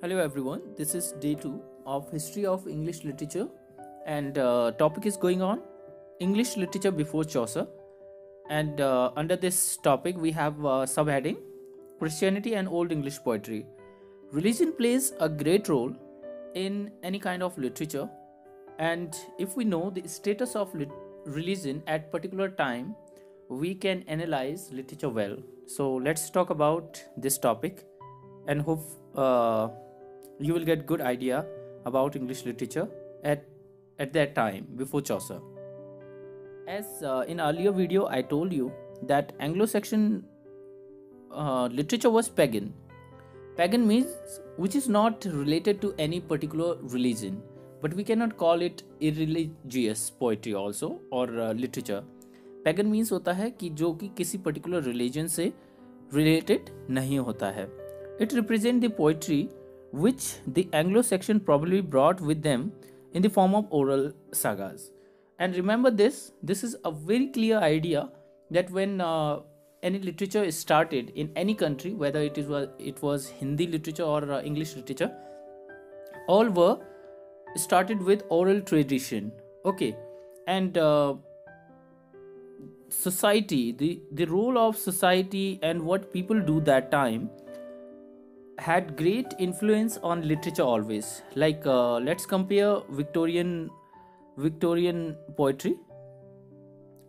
Hello everyone, this is day 2 of History of English Literature and uh, topic is going on English Literature before Chaucer and uh, under this topic we have subheading Christianity and Old English Poetry. Religion plays a great role in any kind of literature and if we know the status of lit- religion at particular time we can analyze literature well. So let's talk about this topic and hope uh, you will get good idea about english literature at at that time before chaucer as uh, in earlier video i told you that anglo-saxon uh, literature was pagan pagan means which is not related to any particular religion but we cannot call it irreligious poetry also or uh, literature pagan means होता है कि जो कि किसी particular religion से related नहीं होता है it represents the poetry which the Anglo-Saxon probably brought with them in the form of oral sagas. And remember this, this is a very clear idea that when uh, any literature is started in any country, whether it is it was Hindi literature or uh, English literature, all were started with oral tradition. Okay, and uh, society, the the role of society and what people do that time had great influence on literature always. Like uh, let's compare victorian victorian poetry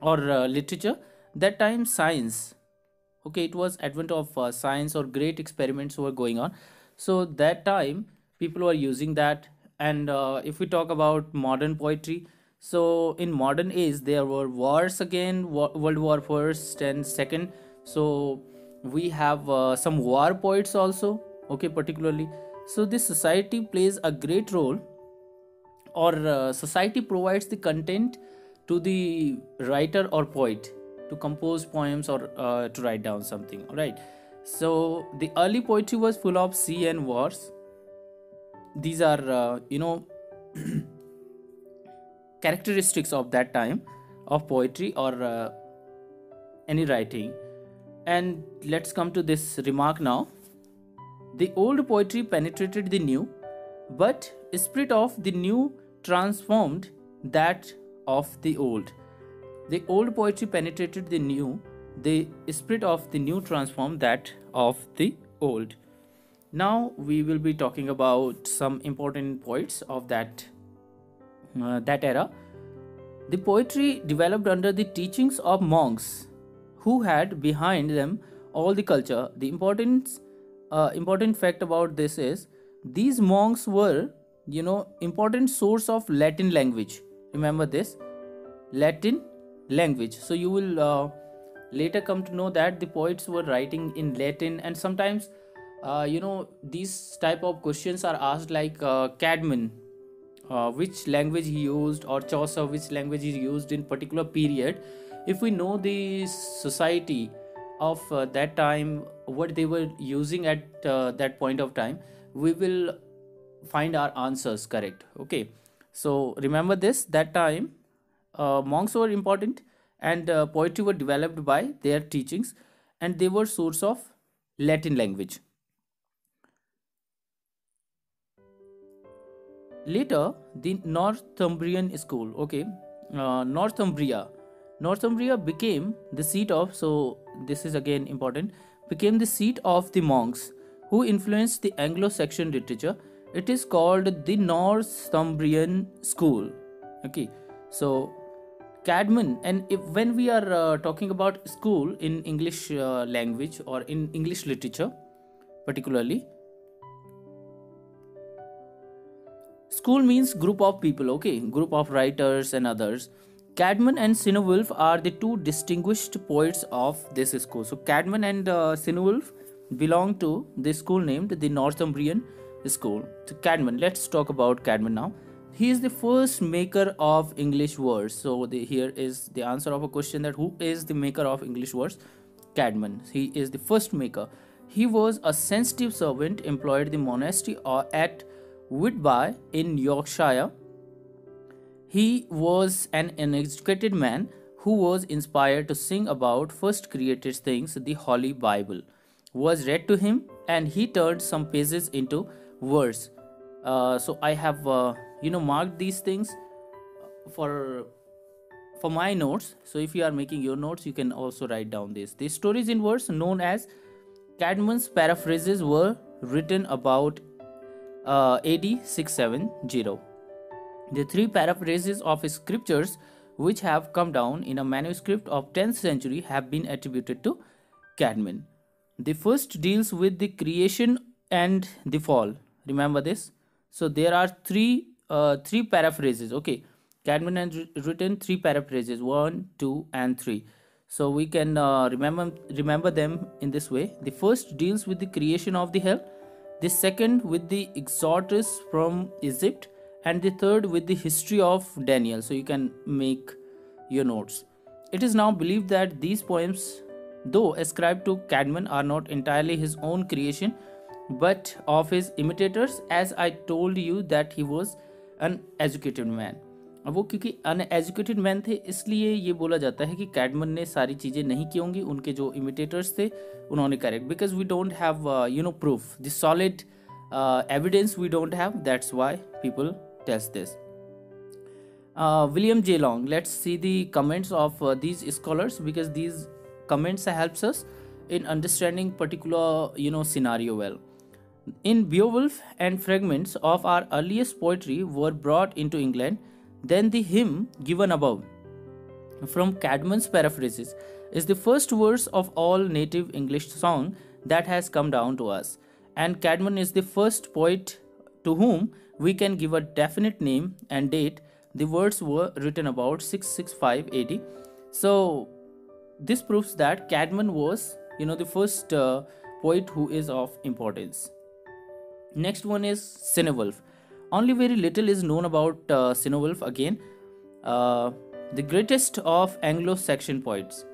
or uh, literature. That time science okay it was advent of uh, science or great experiments were going on. So that time people were using that. And uh, if we talk about modern poetry so in modern age there were wars again Wo- world war first and second. So we have uh, some war poets also okay particularly. So this society plays a great role or uh, society provides the content to the writer or poet to compose poems or uh, to write down something all right so the early poetry was full of sea and wars. These are uh, you know characteristics of that time of poetry or uh, any writing. And let's come to this remark now the old poetry penetrated the new, but spirit of the new transformed that of the old. The old poetry penetrated the new, the spirit of the new transformed that of the old. Now we will be talking about some important poets of that uh, that era. The poetry developed under the teachings of monks who had behind them all the culture. The importance uh, important fact about this is these monks were you know important source of latin language. Remember this? Latin language. So you will uh, later come to know that the poets were writing in latin and sometimes uh, you know these type of questions are asked like uh, Caedmon uh, which language he used or chaucer which language he used in particular period. If we know the society of uh, that time what they were using at uh, that point of time we will find our answers correct okay? So remember this that time uh, monks were important and uh, poetry were developed by their teachings and they were source of latin language. Later the northumbrian school okay? Uh, northumbria. Northumbria became the seat of so this is again important became the seat of the monks who influenced the Anglo-Saxon literature. It is called the Northumbrian school. Okay, so Caedmon, and if, when we are uh, talking about school in English uh, language or in English literature, particularly, school means group of people. Okay, group of writers and others. Caedmon and Cynewulf are the two distinguished poets of this school. So Caedmon and uh, Cynewulf belong to the school named the Northumbrian School. So Caedmon, let's talk about Caedmon now. He is the first maker of English words. So the, here is the answer of a question that who is the maker of English words? Caedmon. He is the first maker. He was a sensitive servant employed in the monastery uh, at Whitby in Yorkshire he was an uneducated man who was inspired to sing about first created things, the Holy Bible was read to him, and he turned some pages into verse uh, so i have uh, you know marked these things for for my notes. So if you are making your notes you can also write down this. These stories in verse known as Caedmon's paraphrases were written about uh, AD 670 the three paraphrases of scriptures which have come down in a manuscript of 10th century have been attributed to Caedmon. The first deals with the creation and the fall. Remember this? So there are three uh, three paraphrases. Okay, Caedmon has written three paraphrases: one, two, and three. So we can uh, remember remember them in this way. The first deals with the creation of the hell. The second with the exodus from Egypt and the third with the history of Daniel. So you can make your notes. It is now believed that these poems, though ascribed to Caedmon, are not entirely his own creation but of his imitators. As I told you, that he was an educated man. वो क्योंकि uneducated man थे इसलिए ये बोला जाता है कि कैडमन ने सारी चीज़ें नहीं की होंगी उनके जो इमिटेटर्स थे उन्होंने correct because we don't have you know proof the solid evidence we don't have that's why people test this. Uh, William J. Long. Let's see the comments of uh, these scholars because these comments helps us in understanding particular you know scenario well. In Beowulf and fragments of our earliest poetry were brought into England, then the hymn given above from Caedmon's paraphrases is the first verse of all native English song that has come down to us. And Caedmon is the first poet to whom we can give a definite name and date. The words were written about 665 AD. So this proves that Caedmon was, you know, the first uh, poet who is of importance. Next one is Cynewulf. Only very little is known about uh, Cynewulf again, uh, the greatest of Anglo-Saxon poets.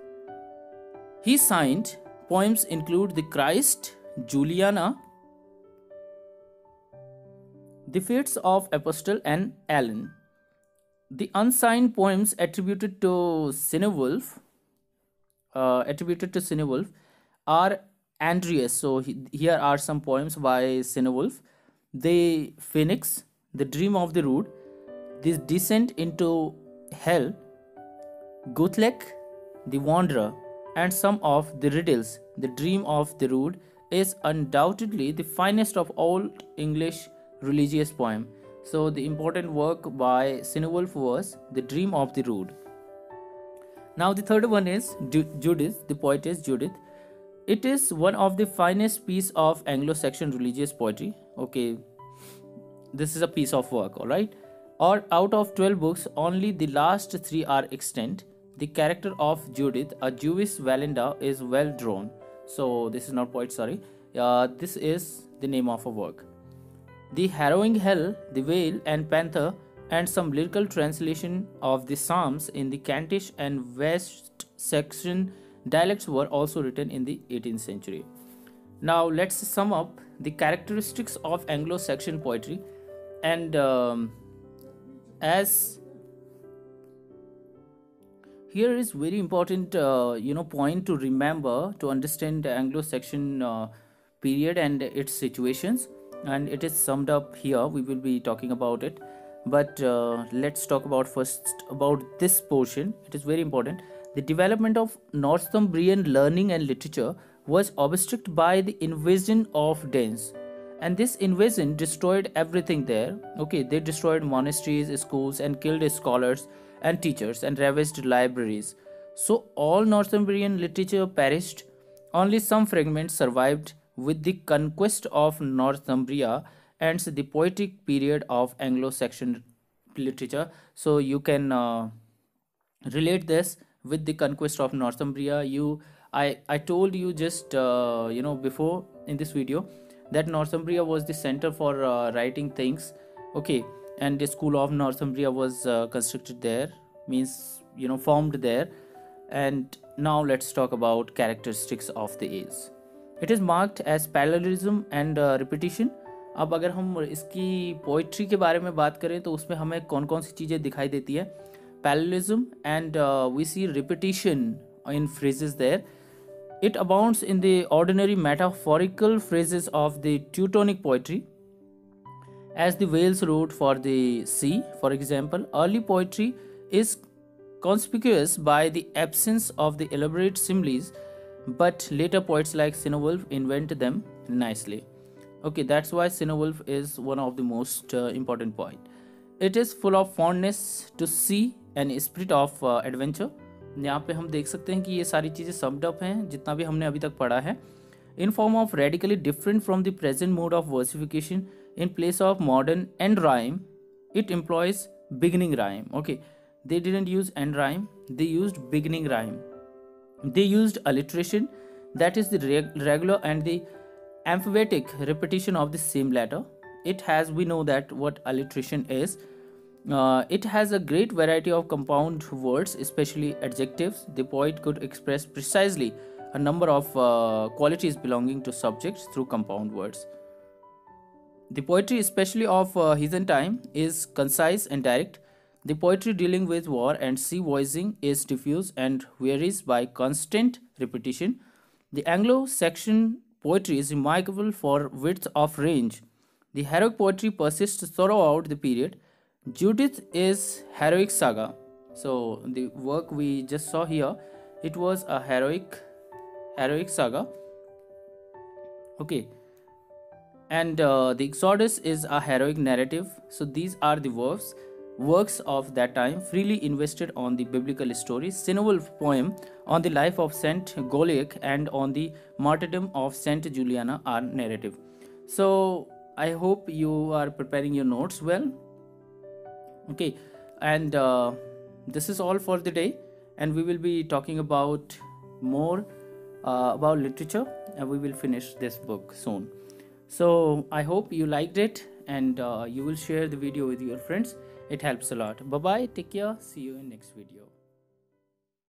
He signed poems include the Christ, Juliana, the Fates of Apostle and Elene. The unsigned poems attributed to Cynewulf, uh, attributed to Cynewulf, are Andreas. So he, here are some poems by Cynewulf. The Phoenix, The Dream of the Rood, This Descent into Hell, Guthlac, The Wanderer, and some of the riddles. The Dream of the Rood is undoubtedly the finest of all English religious poem. So the important work by Cynewulf was The Dream of the Rood. Now the third one is Judith, the poetess Judith. It is one of the finest piece of Anglo-Saxon religious poetry. Okay, this is a piece of work, all right. Or out of 12 books, only the last three are extant. The character of Judith, a Jewish Valinda, is well drawn. So this is not poet, sorry. Uh, this is the name of a work. The Harrowing Hell, The Whale and Panther, and some lyrical translation of the Psalms in the Kentish and West Saxon dialects were also written in the 18th century. Now let's sum up the characteristics of Anglo-Saxon poetry and um, as here is very important uh, you know point to remember to understand the Anglo-Saxon uh, period and its situations and it is summed up here. We will be talking about it. But uh, let's talk about first about this portion. It is very important. The development of northumbrian learning and literature was obstructed by the invasion of danes. And this invasion destroyed everything there. Okay they destroyed monasteries schools and killed scholars and teachers and ravaged libraries. So all northumbrian literature perished. Only some fragments survived with the conquest of Northumbria ends the poetic period of Anglo-Saxon literature. So you can uh, relate this with the conquest of Northumbria. You, I, I told you just uh, you know before in this video that Northumbria was the center for uh, writing things. Okay, and the school of Northumbria was uh, constructed there, means you know formed there. And now let's talk about characteristics of the age. It is marked as parallelism and repetition अब अगर हम इसकी poetry के बारे में बात करें तो उसमें हमें कौन कौन सी चीज़ें दिखाई देती है? Parallelism and we see repetition in phrases there it abounds in the ordinary metaphorical phrases of the Teutonic poetry as the whale's route for the sea for example early poetry is conspicuous by the absence of the elaborate similes but later poets like Cynewulf invent them nicely. Okay, that's why Cynewulf is one of the most uh, important poet. It is full of fondness to see and spirit of uh, adventure. यहाँ पे हम देख सकते हैं कि ये सारी चीज़ें समड अप हैं जितना भी हमने अभी तक पढ़ा है in form of radically different from the present mode of वर्सिफिकेशन in place of modern end rhyme it employs beginning rhyme okay they didn't use end rhyme they used beginning rhyme they used alliteration that is the reg- regular and the emphatic repetition of the same letter. It has we know that what alliteration is. Uh, it has a great variety of compound words especially adjectives. The poet could express precisely a number of uh, qualities belonging to subjects through compound words. The poetry, especially of uh, his time, is concise and direct. The poetry dealing with war and sea voicing is diffuse and varies by constant repetition. The Anglo Saxon poetry is remarkable for width of range. The heroic poetry persists throughout the period. Judith is heroic saga. So the work we just saw here, it was a heroic heroic saga. Okay and uh, the Exodus is a heroic narrative. So these are the works works of that time freely invested on the biblical stories. Cynewulf poem on the life of Saint Goliath and on the martyrdom of Saint Juliana are narrative. So I hope you are preparing your notes well. Okay, and uh, this is all for the day, and we will be talking about more uh, about literature, and we will finish this book soon so i hope you liked it and uh, you will share the video with your friends it helps a lot. Bye bye take care. See you in next video